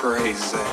crazy.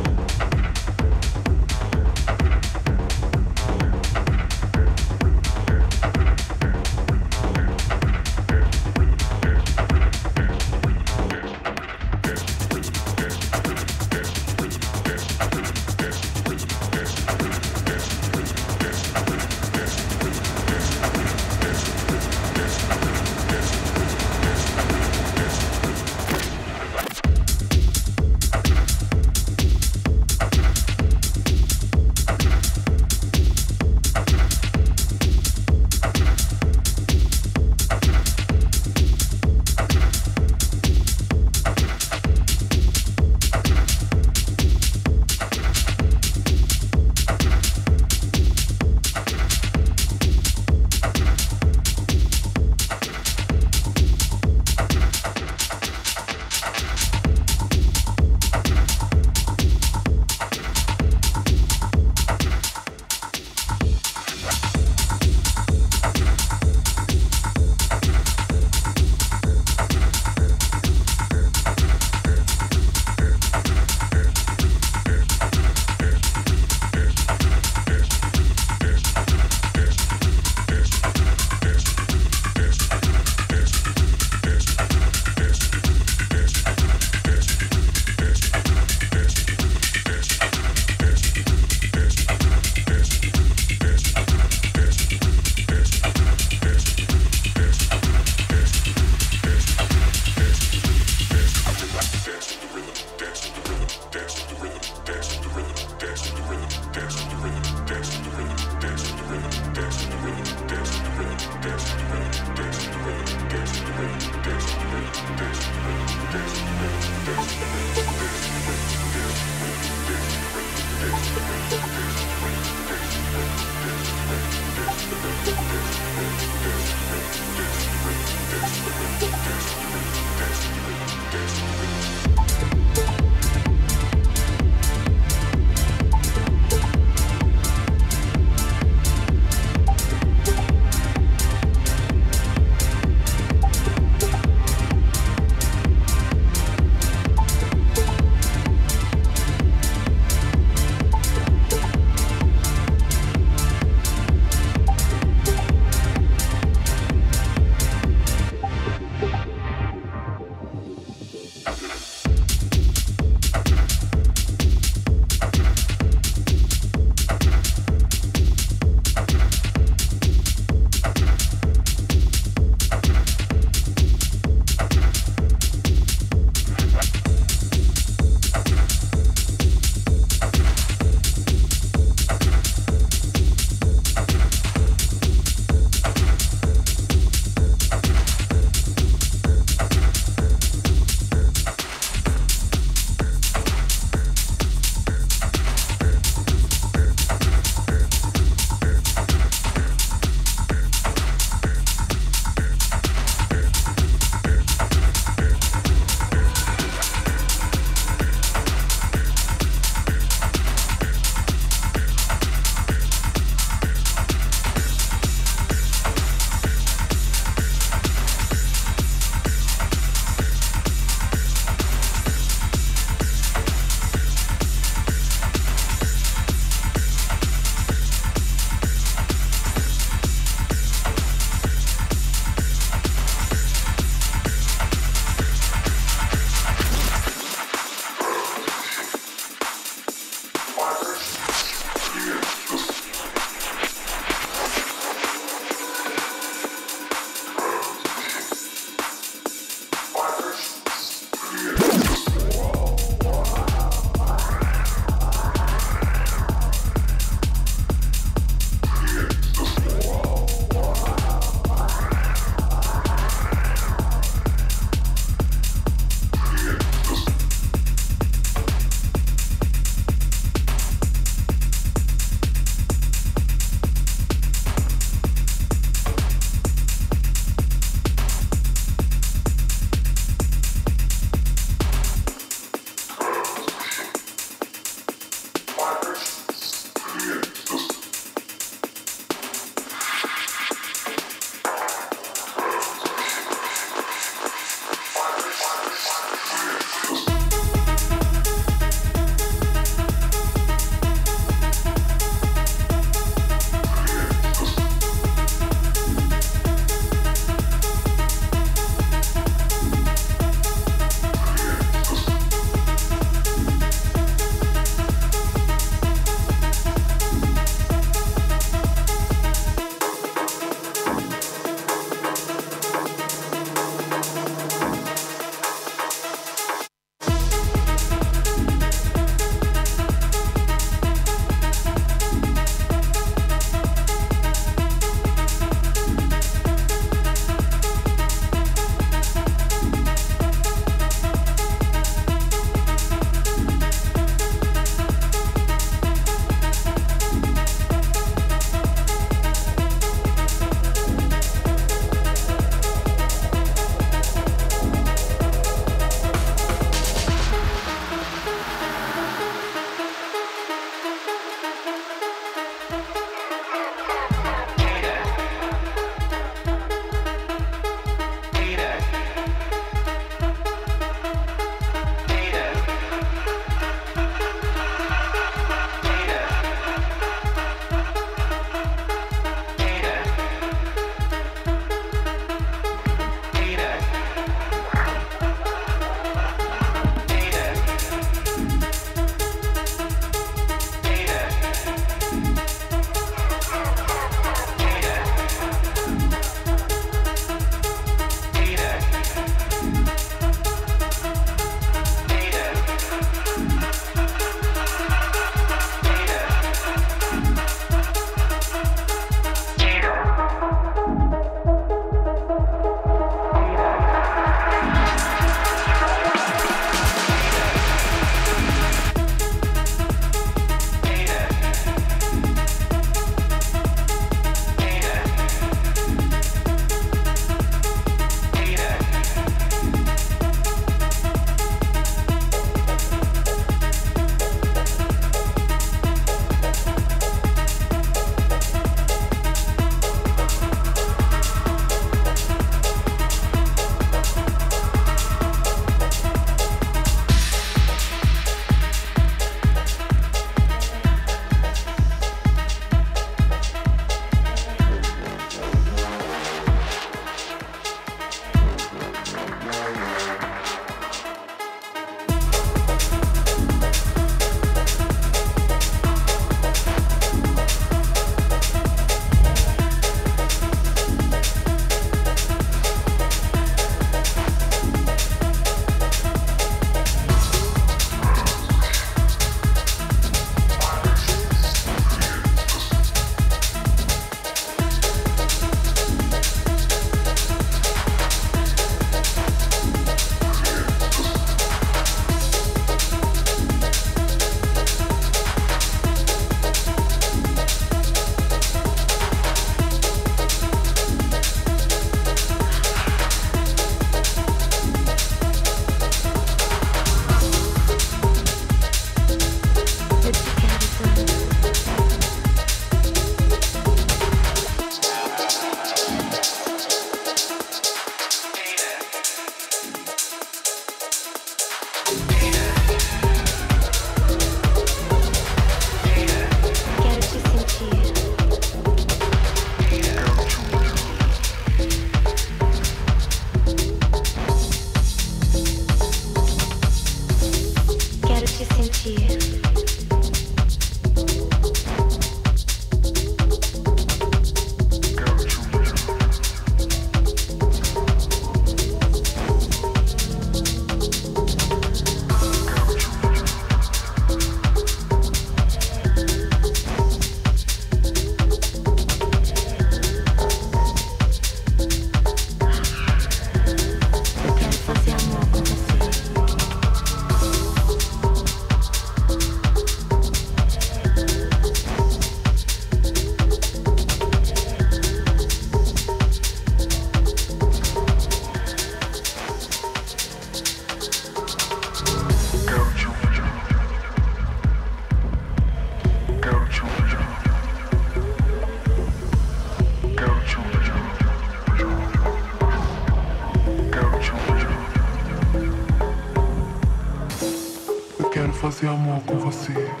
Fazer amor com você.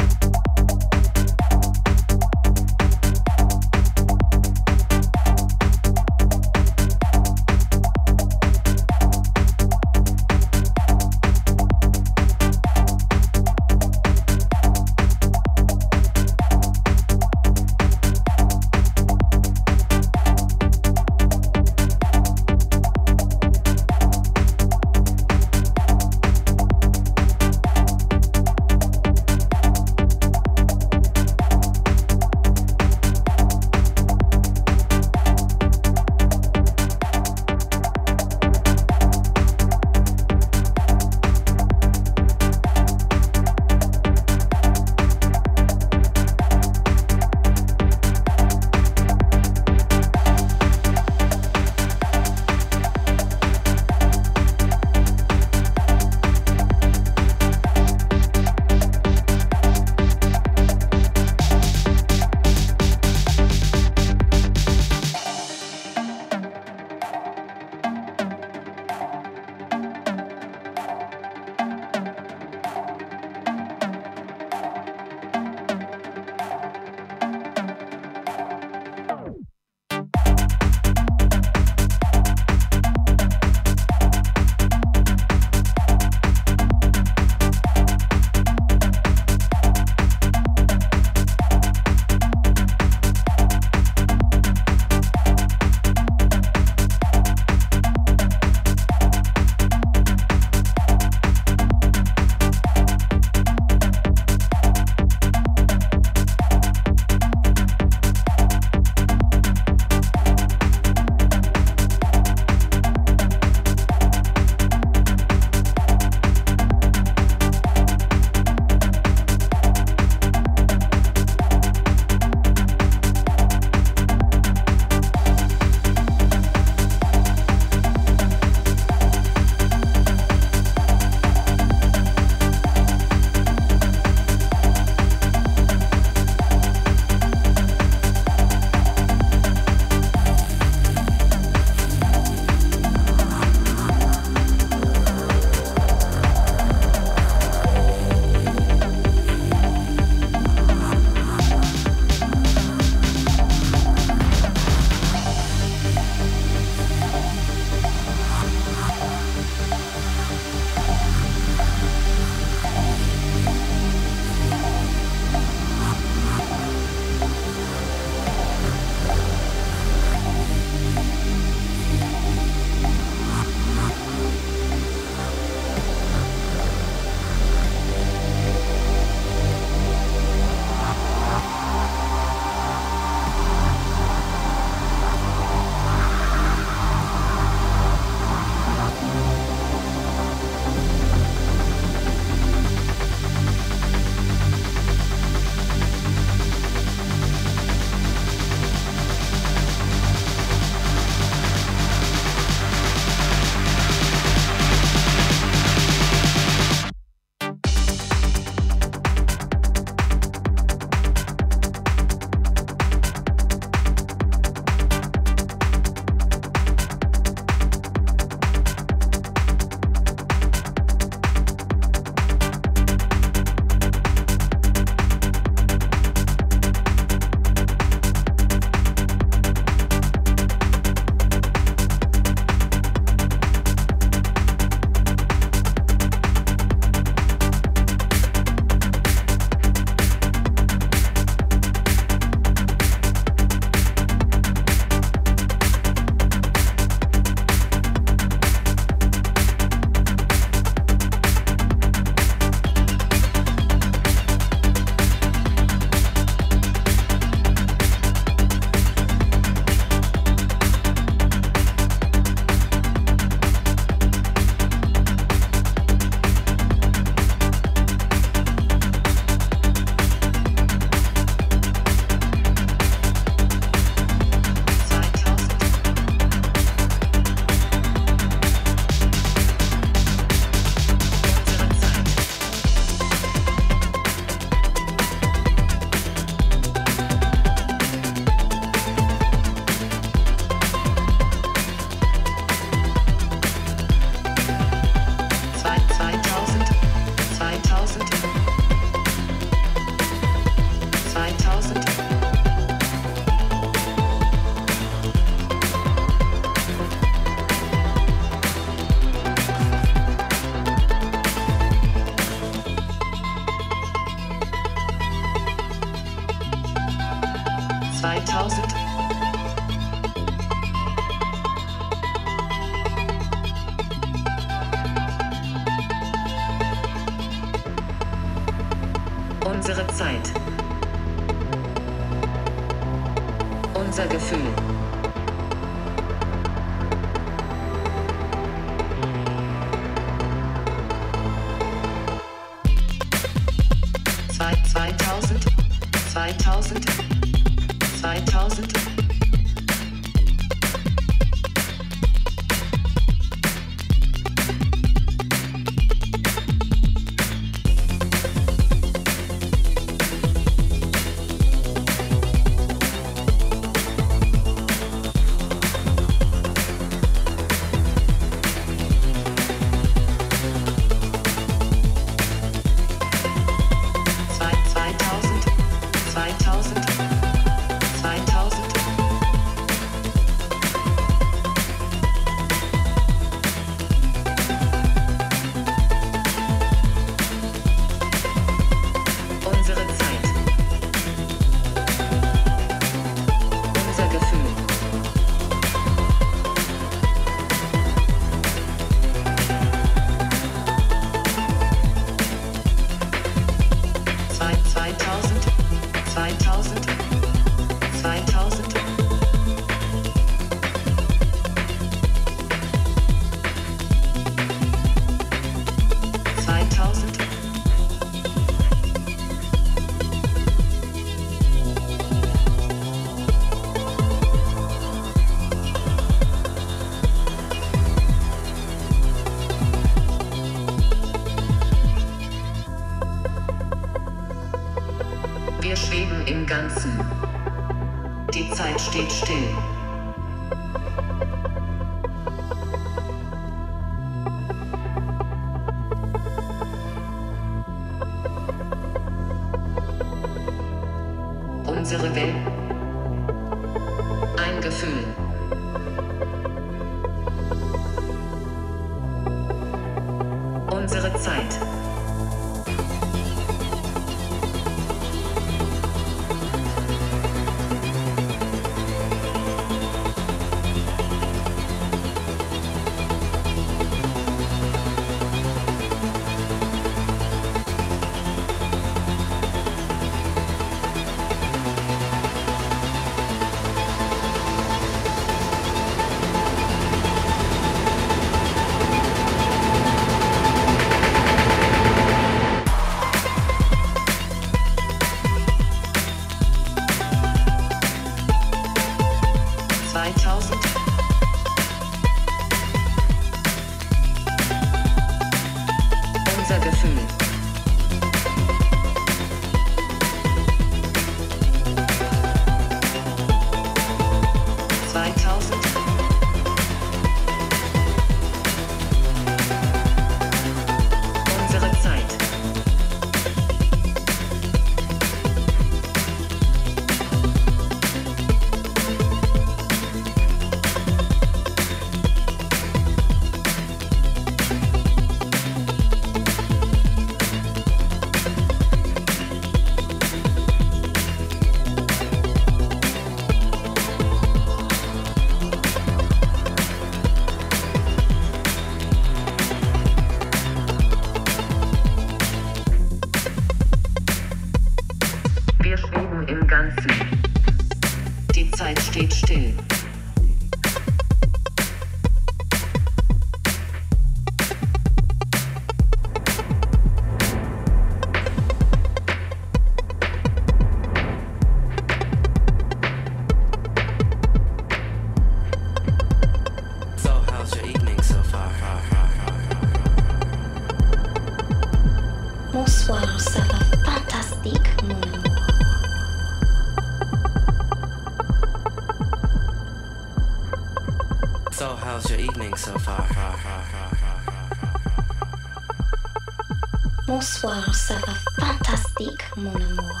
soir, ça va fantastique, mon amour.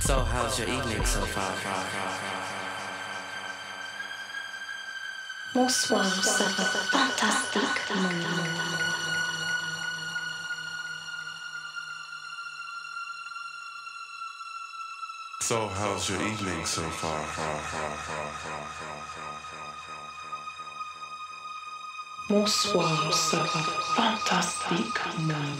So, how's your evening so far? Bonsoir, ça va fantastique, mon amour. So, how's your evening so far? Bonsoir, ça va fantastique, mon